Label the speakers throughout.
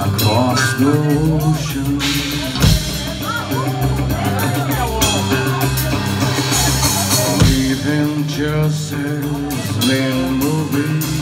Speaker 1: across the ocean. Leaving just as memories.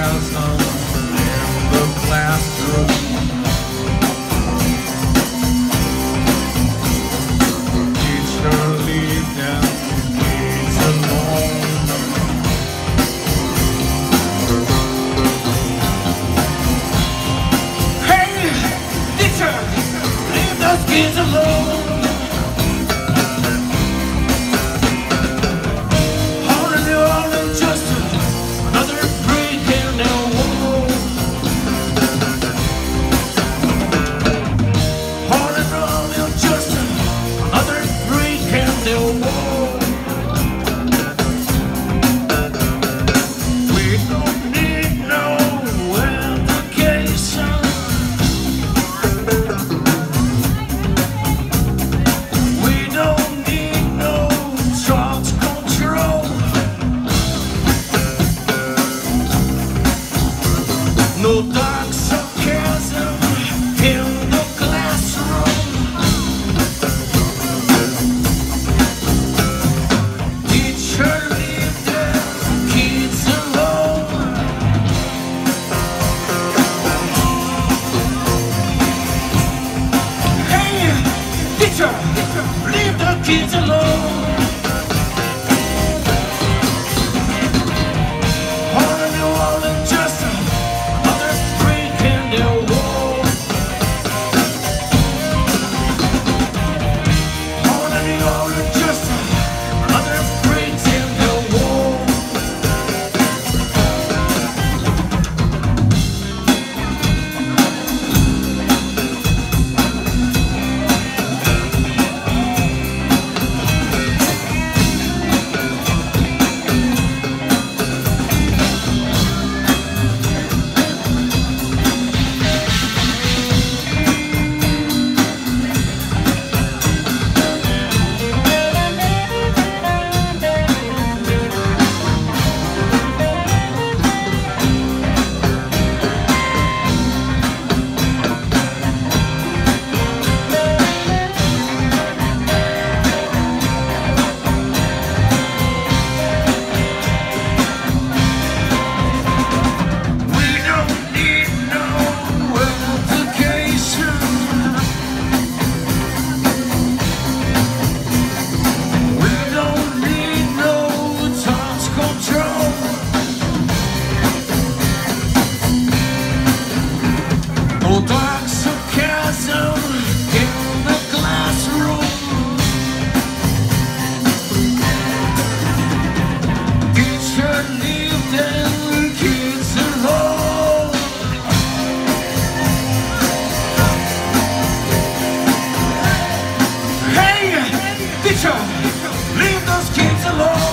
Speaker 1: chasm in the classroom. Hey, teacher, leave those kids alone. Leave the kids alone. Leave those kids alone.